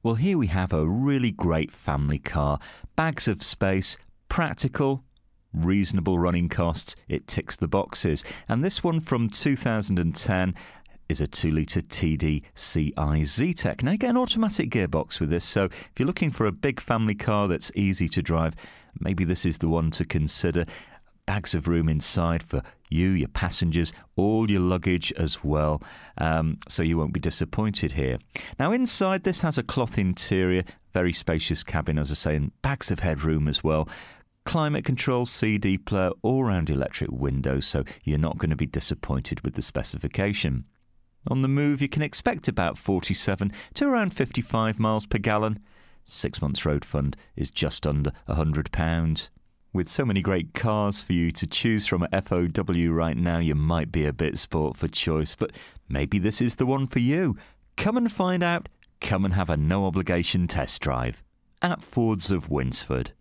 Well, here we have a really great family car. Bags of space, practical, reasonable running costs. It ticks the boxes. And this one from 2010 is a 2 litre TDCi Zetec. Now, you get an automatic gearbox with this, so if you're looking for a big family car that's easy to drive, maybe this is the one to consider. Bags of room inside for you, your passengers, all your luggage as well, um, so you won't be disappointed here. Now, inside, this has a cloth interior, very spacious cabin, as I say, and bags of headroom as well. Climate control CD player, all round electric windows, so you're not going to be disappointed with the specification. On the move, you can expect about 47 to around 55 miles per gallon. Six months road fund is just under £100. With so many great cars for you to choose from at FOW right now, you might be a bit sport for choice, but maybe this is the one for you. Come and find out. Come and have a no obligation test drive at Fords of Winsford.